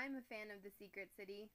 I'm a fan of The Secret City.